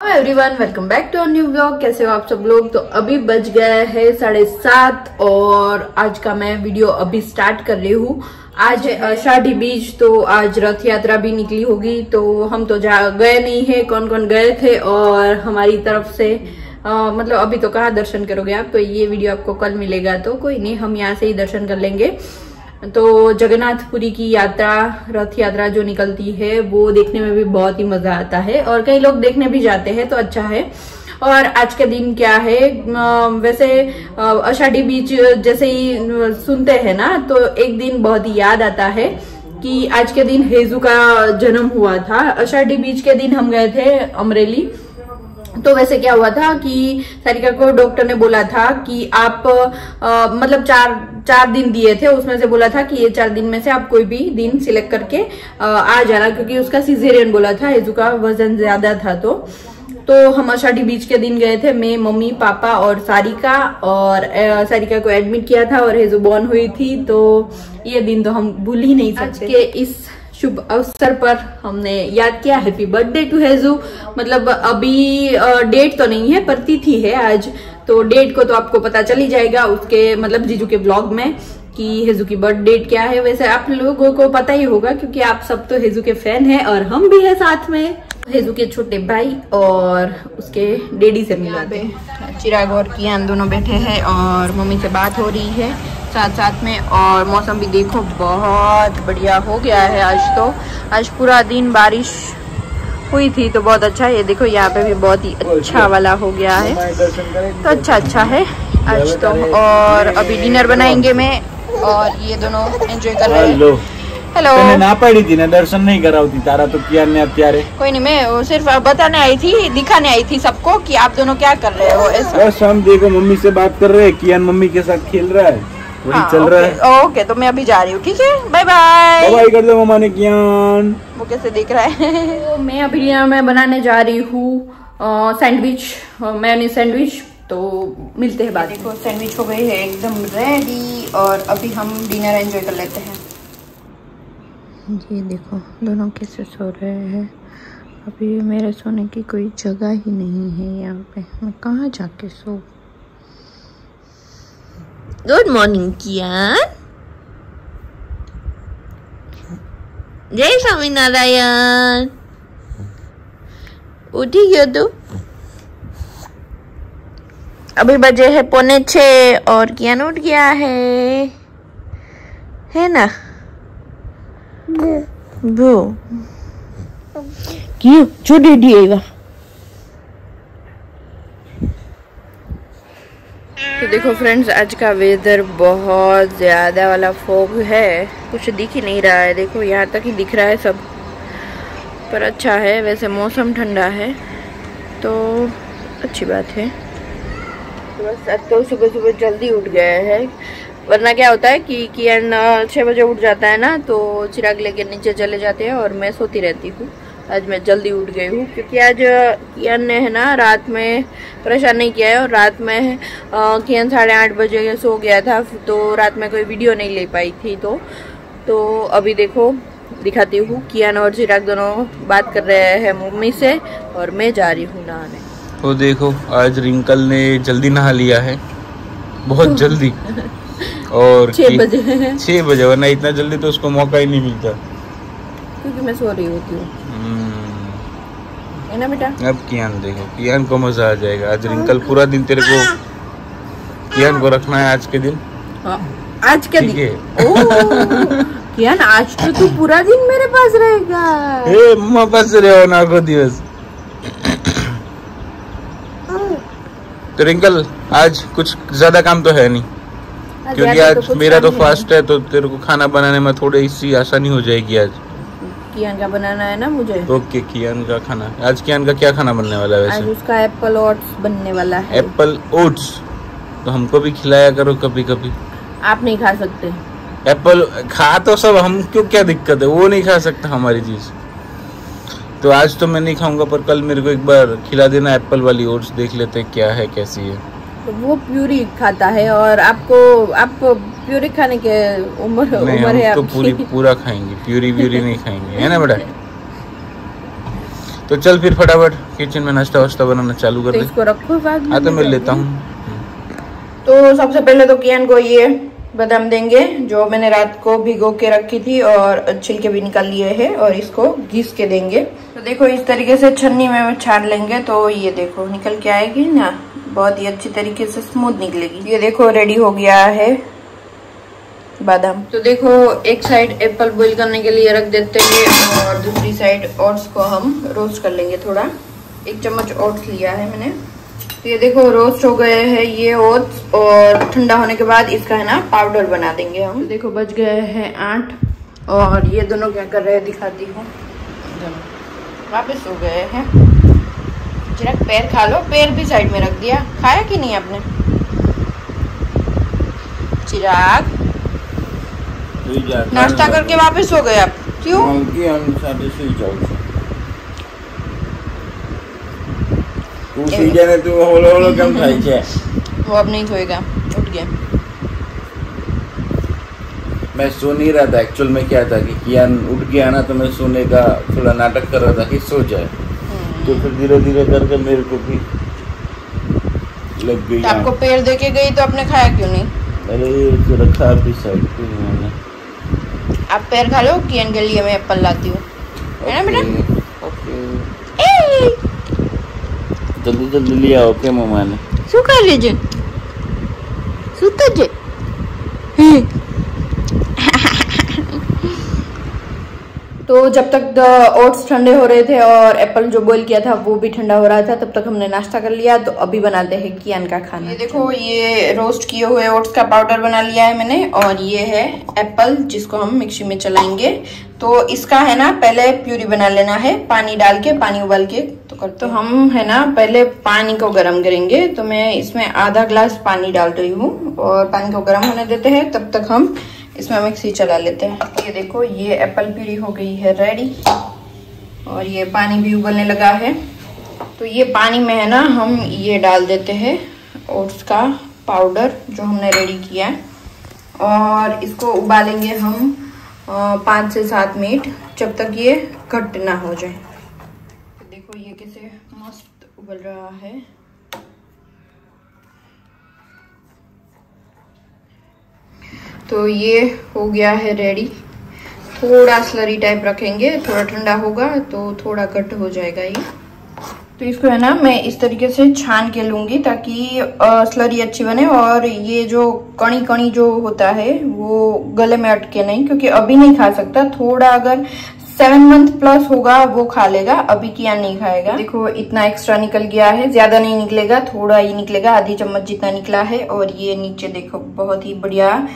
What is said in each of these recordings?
Everyone welcome back to our new blog कैसे हो आप सब लोग? तो अभी बज गया है साढ़े सात और आज का मैं वीडियो अभी स्टार्ट कर रही हूँ। आज शादी बीच तो आज रथ यात्रा भी निकली होगी। तो हम तो जा गए नहीं है कौन कौन गए थे और हमारी तरफ़ से अ, मतलब अभी तो कहाँ दर्शन करोगे आप? तो ये वीडियो आपको कल मिलेगा तो कोई नहीं हम यहाँ से ही दर्शन कर लेंगे। तो जगन्नाथपुरी की यात्रा रथ यात्रा जो निकलती है वो देखने में भी बहुत ही मज़ा आता है और कई लोग देखने भी जाते हैं तो अच्छा है। और आज के दिन क्या है? वैसे अ, आषाढ़ी बीच जैसे ही सुनते हैं ना तो एक दिन बहुत ही याद आता है कि आज के दिन हेजू का जन्म हुआ था। आषाढ़ी बीच के दिन हम गए थे अमरेली। तो वैसे क्या हुआ था कि सारिका को डॉक्टर ने बोला था कि आप अ, मतलब चार चार दिन दिए थे उसमें से बोला था कि ये चार दिन में से आप कोई भी दिन सिलेक्ट करके अ, आ जाना क्योंकि उसका सिजेरियन बोला था हेजू का वज़न ज़्यादा था तो। तो हम आषाढ़ी बीच के दिन गए थे मैं मम्मी पापा और सारिका और सारिका को एडमिट किया था और हेजू बॉर्न हुई थी तो ये दिन तो हम भूल ही नहीं सकते। इस शुभ अवसर पर हमने याद किया हैप्पी बर्थडे टू हेजू मतलब अभी डेट तो नहीं है, पर तिथि है आज। तो डेट को तो आपको पता चल ही जाएगा उसके मतलब जीजू के ब्लॉग में, कि हेजू की बर्थ डेट क्या है। वैसे आप लोगों को पता ही होगा, क्योंकि आप सब तो हेजू के फ़ैन हैं और हम भी हैं साथ में। हेजू के छोटे भाई और उसके डेडी से मिलाते चिराग और कियान दोनों बैठे हैं और मम्मी से बात हो रही है। साथ साथ में और मौसम भी देखो बहुत बढ़िया हो गया है आज तो आज पूरा दिन बारिश हुई थी तो बहुत अच्छा है ये देखो यहाँ पे भी बहुत ही अच्छा वाला हो गया है तो अच्छा अच्छा है आज तो और अभी डिनर बनाएंगे मैं और ये दोनों एंजॉय कर रहे हैं હેલો हेलो તને ના પાડી હતી ને દર્શન નહીં કરાવતી તારા તો ક્યાં ને અત્યારે कोई नहीं मैं वो सिर्फ बताने आई थी दिखाने आई थी सबको कि आप दोनों क्या कर रहे हो ऐसा बस हम देखो मम्मी से बात कर रहे हैं कियान मम्मी के साथ खेल रहा है वही हाँ, चल रहा है। ओके, तो मैं अभी जा रही हूँ ठीक है? बाय बाय बाय कर दो मम्मा ने कियान वो कैसे देख रहा है? तो मैं अभी यहाँ मैं बनाने जा रही हूँ सैंडविच मैंने सैंडविच तो मिलते हैं बाद देखो सैंडविच हो गई है एकदम रेडी और अभी हम डिनर एंजॉय कर लेते हैं। ये देखो दोनों कैसे सो रहे हैं। अभी मेरे सोने की कोई जगह ही नहीं है यहाँ पे। मैं कहाँ जाके सो गुड मॉर्निंग कियान जय स्वामी स्वामीनारायण उठी गयो तू अभी बजे है पौने छः और कियान उठ गया है है ना वो क्यों जो डैडी आएगा तो देखो फ्रेंड्स आज का वेदर बहुत ज़्यादा वाला फोग है। कुछ दिख ही नहीं रहा है। देखो, यहाँ तक ही दिख रहा है सब। पर अच्छा है, वैसे मौसम ठंडा है। तो अच्छी बात है। बस आज तो सुबह सुबह जल्दी उठ गए हैं। वरना क्या होता है कि किरण छः बजे उठ जाता है ना तो चिराग लेके नीचे चले जाते हैं और मैं सोती रहती हूँ। आज मैं जल्दी उठ गई हूँ क्योंकि आज किरण ने है ना रात में परेशान नहीं किया है और रात में किरण साढ़े आठ बजे सो गया था तो रात में कोई वीडियो नहीं ले पाई थी तो। तो अभी देखो दिखाती हूँ कियान और चिराग दोनों बात कर रहे हैं मम्मी से और मैं जा रही हूँ नहाने। तो देखो आज रिंकल ने जल्दी नहा लिया है बहुत जल्दी। और छः बजे। छह बजे वरना इतना जल्दी तो उसको मौका ही नहीं मिलता। क्योंकि मैं सो रही होती हूँ। है ना बेटा? अब कियान देखो कियान को मज़ा आ जाएगा। आज रिंकल पूरा दिन तेरे को कियान को रखना है आज के दिन। हाँ, आज के दिन? कियान आज तो तू पूरा दिन मेरे पास रहेगा। ए मम्मा पास रहो ना आखो दिवस। तो रिंकल आज कुछ ज़्यादा काम तो है नहीं। क्योंकि आज तो मेरा तो फास्ट है तो तेरे को खाना बनाने में थोड़ी सी आसानी हो जाएगी आज। कियान का बनाना है ना मुझे। ओके कियान का खाना। आज कियान का क्या खाना बनने वाला है आज उसका एप्पल ओट्स बनने वाला है। Apple oats? तो हमको भी खिलाया करो कभी कभी आप नहीं खा सकते। एप्पल खा तो सब हम क्यों क्या दिक्कत है? वो नहीं खा सकता हमारी चीज़। तो आज तो मैं नहीं खाऊँगा पर कल मेरे को एक बार खिला देना एप्पल वाली ओट्स देख लेते हैं क्या है कैसी है। वो प्यूरी खाता है और आपको आप प्यूरी खाने के उम्र उम्र है हम तो पूरी पूरा खाएँगे प्यूरी व्यूरी नहीं खाएँगे है ना बेटा? तो चल फिर फटाफट किचन में नाश्ता वास्ता बनाना चालू कर तो दे। इसको रखो बाद में हाँ तो मैं लेता हूँ। तो सबसे पहले तो कियान को ये बादाम देंगे जो मैंने रात को भिगो के रखी थी और छिलके भी निकाल लिए हैं और इसको घिस के देंगे। तो देखो इस तरीके से छन्नी में छाड़ लेंगे तो ये देखो निकल के आएगी ना? बहुत ही अच्छी तरीके से स्मूथ निकलेगी। ये देखो रेडी हो गया है बादाम। तो देखो, एक साइड एप्पल बॉईल करने के लिए रख देते हैं और दूसरी साइड ओट्स को हम रोस्ट कर लेंगे थोड़ा। एक चम्मच ओट्स लिया है मैंने। तो ये देखो रोस्ट हो गए हैं ये ओट्स और ठंडा होने के बाद इसका है ना पाउडर बना देंगे हम। तो देखो बच गए हैं आठ और ये दोनों क्या कर रहे हैं, दिखाती हूँ। वापस हो गए हैं। जरा पैर खा लो पैर भी साइड में रख दिया खाया कि नहीं आपने चिराग નાસ્તા કરકે વાપસ हो गए आप क्यों તું સુઈ જાય ને તું હોલો હોલો કેમ થાય છે वो अब नहीं सोएगा उठ गया मैं सो नहीं रहा था एक्चुअल में क्या था कि कियान उठ गया ना तो मैं सोने का थोड़ा नाटक कर रहा था कि सो जाए तो फिर धीरे धीरे करके मेरे को भी लग गई तो आपको पेड़ दे के गई तो आपने खाया क्यों नहीं अरे ये रखा अभी साइड पे मैंने आप पैर खा लो कियन के लिए मैं एप्पल लाती हूँ है ना बेटा ओके ए, जल्दी जल्दी लिया ओके मम्मा ने શું કરે છે સૂતો છે तो जब तक ओट्स ठंडे हो रहे थे और एप्पल जो बॉईल किया था वो भी ठंडा हो रहा था तब तक हमने नाश्ता कर लिया। तो अभी बनाते हैं कियान का खाना। ये देखो ये रोस्ट किए हुए ओट्स का पाउडर बना लिया है मैंने और ये है एप्पल जिसको हम मिक्सी में चलाएँगे। तो इसका है ना पहले प्यूरी बना लेना है पानी डाल के पानी उबाल के तो कर तो हम है ना पहले पानी को गर्म करेंगे। तो मैं इसमें आधा ग्लास पानी डाल रही हूँ और पानी को गर्म होने देते हैं तब तक हम इसमें हम मिक्सी चला लेते हैं। ये देखो, ये एप्पल प्यूरी हो गई है रेडी और ये पानी भी उबलने लगा है। तो ये पानी में है ना, हम ये डाल देते हैं ओट्स का पाउडर जो हमने रेडी किया है। और इसको उबालेंगे हम पाँच से सात मिनट जब तक ये घट ना हो जाए। देखो, ये कैसे मस्त उबल रहा है। तो ये हो गया है रेडी थोड़ा स्लरी टाइप रखेंगे, थोड़ा ठंडा होगा तो थोड़ा कट हो जाएगा ये. तो इसको है ना मैं इस तरीके से छान के लूँगी ताकि स्लरी अच्छी बने और ये जो कणी कणी जो होता है, वो गले में अटके नहीं, क्योंकि अभी नहीं खा सकता. थोड़ा अगर सेवन मंथ प्लस होगा, वो खा लेगा, अभी किया नहीं खाएगा. देखो, इतना एक्स्ट्रा निकल गया है, ज़्यादा नहीं निकलेगा, थोड़ा ही निकलेगा, आधी चम्मच जितना निकला है और ये नीचे देखो, बहुत ही बढ़िया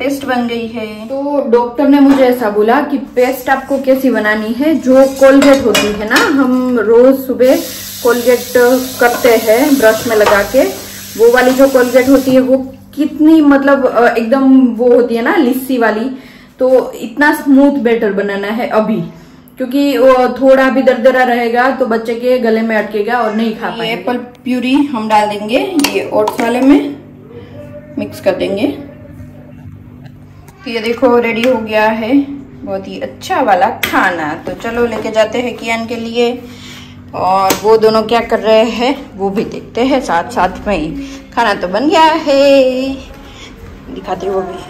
पेस्ट बन गई है। तो डॉक्टर ने मुझे ऐसा बोला कि पेस्ट आपको कैसी बनानी है जो कोलगेट होती है ना हम रोज सुबह कोलगेट करते हैं ब्रश में लगा के। वो वाली जो कोलगेट होती है वो कितनी मतलब एकदम वो होती है ना लिस्सी वाली। तो इतना स्मूथ बैटर बनाना है अभी क्योंकि वो थोड़ा भी दरदरा रहेगा तो बच्चे के गले में अटकेगा और नहीं खा पाएँगे। एप्पल प्यूरी हम डाल देंगे ये ओट्स वाले में मिक्स कर देंगे। तो ये देखो रेडी हो गया है बहुत ही अच्छा वाला खाना तो चलो लेके जाते हैं कियान के लिए और वो दोनों क्या कर रहे हैं वो भी देखते हैं साथ साथ में ही खाना तो बन गया है दिखाती हूँ वो भी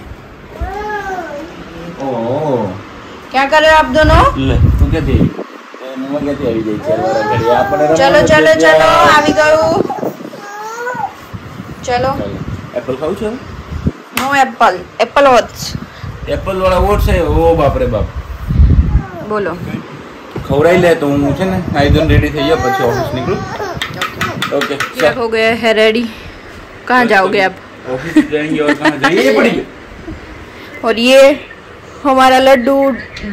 ઓહો क्या कर रहे हो आप दोनों લે તું ક્યાંથી મમ્મા ક્યાંથી આવી જાય ચાર વાળા ઘડી આપણે चलो चलो चलो આવી ગયું ચલો એપલ ખાવું છે નો એપલ એપલ ઓટ્સ એપલ વાળા ઓટ્સ છે ઓ બાપ રે બાપ બોલો ખવડાવી લે તો હું છે ને નાઈ ધોઈને રેડી થઈ જાઉં પછી ઓફિસ નીકળું ओके क्या हो गया है रेडी कहाँ जाओगे आप ऑफिस जाएंगे और कहाँ जाएंगे ये पड़ी और ये हमारा लड्डू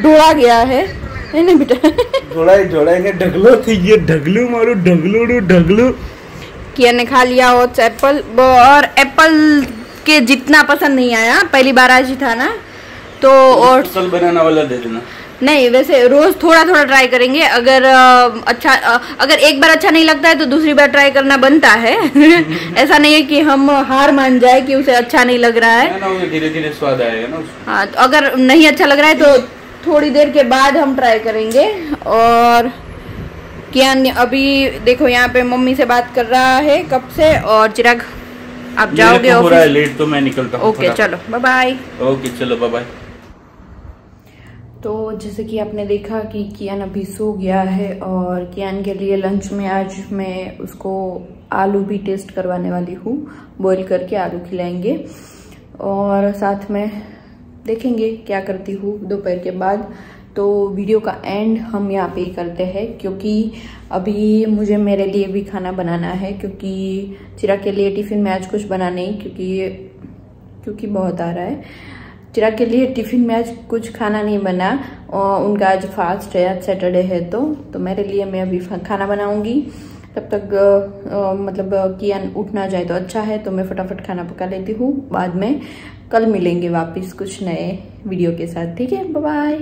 ढोड़ा गया है है ना बेटा જોડાઈ જોડાઈને ઢગલો થઈ ગયો ઢગલું મારું ઢગલું ઢગલું किया ने खा लिया ओट्स एप्पल और एप्पल के जितना पसंद नहीं आया पहली बार आज ही था ना तो ओट्स कल बनाना वाला दे देना। नहीं वैसे रोज थोड़ा थोड़ा ट्राई करेंगे। अगर अच्छा अगर एक बार अच्छा नहीं लगता है तो दूसरी बार ट्राई करना बनता है। ऐसा नहीं है कि हम हार मान जाए कि उसे अच्छा नहीं लग रहा है। ना धीरे धीरे स्वाद आएगा ना हाँ तो अगर नहीं अच्छा लग रहा है तो थोड़ी देर के बाद हम ट्राई करेंगे। और कियान अभी देखो यहाँ पे मम्मी से बात कर रहा है कब से और चिराग आप जाओगे लेट तो मैं निकलता हूँ ओके चलो बाय बाय ओके चलो बाय बाय तो जैसे कि आपने देखा कि कियान अभी सो गया है और कियान के लिए लंच में आज मैं उसको आलू भी टेस्ट करवाने वाली हूँ बॉईल करके आलू खिलाएँगे। और साथ में देखेंगे क्या करती हूँ दोपहर के बाद। तो वीडियो का एंड हम यहाँ पे ही करते हैं, क्योंकि अभी मुझे मेरे लिए भी खाना बनाना है, क्योंकि चिरा के लिए टिफ़िन में आज कुछ बना नहीं, क्योंकि क्योंकि बहुत आ रहा है। चिरा के लिए टिफ़िन में आज कुछ खाना नहीं बना और उनका आज फास्ट है आज सैटरडे है तो तो मेरे लिए मैं अभी खाना बनाऊँगी। तब तक आ, मतलब कियान उठना जाए तो अच्छा है तो मैं फटाफट खाना पका लेती हूँ। बाद में कल मिलेंगे वापस कुछ नए वीडियो के साथ ठीक है? बाय